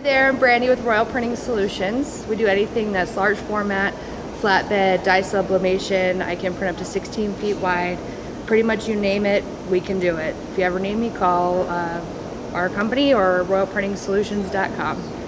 Hi there, I'm Brandy with Royal Printing Solutions. We do anything that's large format, flatbed, dye sublimation. I can print up to 16 feet wide. Pretty much you name it, we can do it. If you ever need me, call uh, our company or royalprintingsolutions.com.